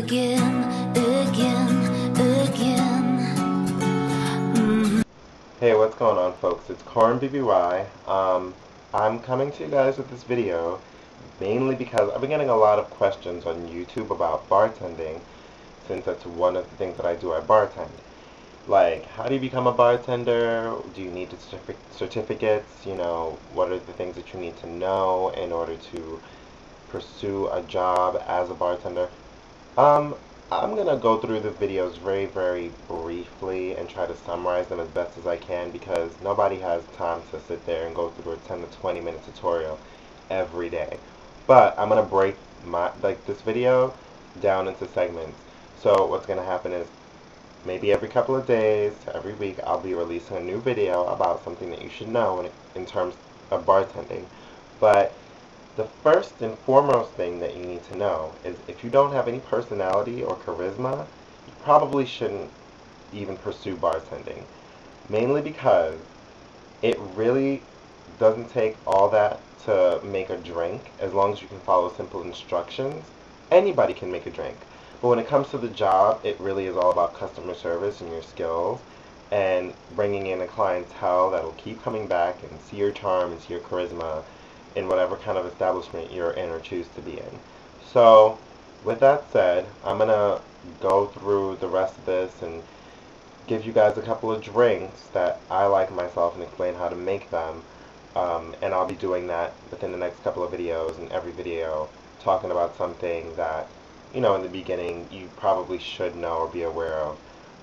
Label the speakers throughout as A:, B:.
A: again, again, again. Mm-hmm.
B: Hey, what's going on folks? It's Corenbby. Um, I'm coming to you guys with this video mainly because I've been getting a lot of questions on YouTube about bartending since that's one of the things that I do, I bartend. Like, how do you become a bartender? Do you need certific certificates? You know, what are the things that you need to know in order to pursue a job as a bartender? Um, I'm going to go through the videos very, very briefly and try to summarize them as best as I can because nobody has time to sit there and go through a 10 to 20 minute tutorial every day. But I'm going to break my like this video down into segments. So what's going to happen is maybe every couple of days, to every week, I'll be releasing a new video about something that you should know in, in terms of bartending. But the first and foremost thing that you need to know is if you don't have any personality or charisma, you probably shouldn't even pursue bartending. Mainly because it really doesn't take all that to make a drink as long as you can follow simple instructions. Anybody can make a drink. But when it comes to the job, it really is all about customer service and your skills and bringing in a clientele that will keep coming back and see your charm and see your charisma in whatever kind of establishment you're in or choose to be in. So, with that said, I'm going to go through the rest of this and give you guys a couple of drinks that I like myself and explain how to make them. Um, and I'll be doing that within the next couple of videos and every video talking about something that, you know, in the beginning you probably should know or be aware of.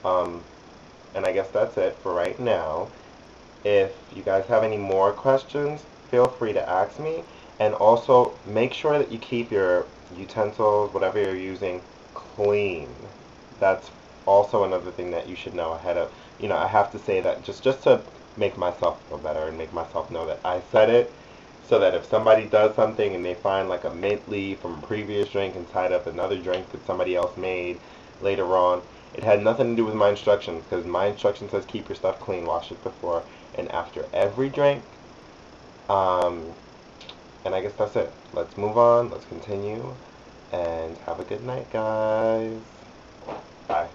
B: Um, and I guess that's it for right now. If you guys have any more questions, feel free to ask me. And also, make sure that you keep your utensils, whatever you're using, clean. That's also another thing that you should know ahead of. You know, I have to say that just, just to make myself feel better and make myself know that I said it so that if somebody does something and they find like a mint leaf from a previous drink inside of another drink that somebody else made later on, it had nothing to do with my instructions because my instruction says keep your stuff clean, wash it before and after every drink. Um, and I guess that's it. Let's move on. Let's continue. And have a good night, guys. Bye.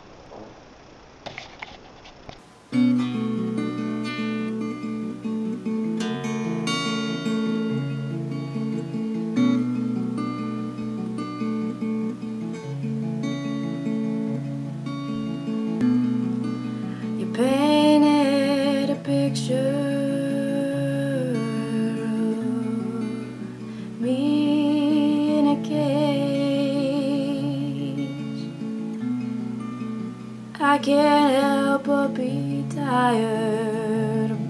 A: I can't help but be tired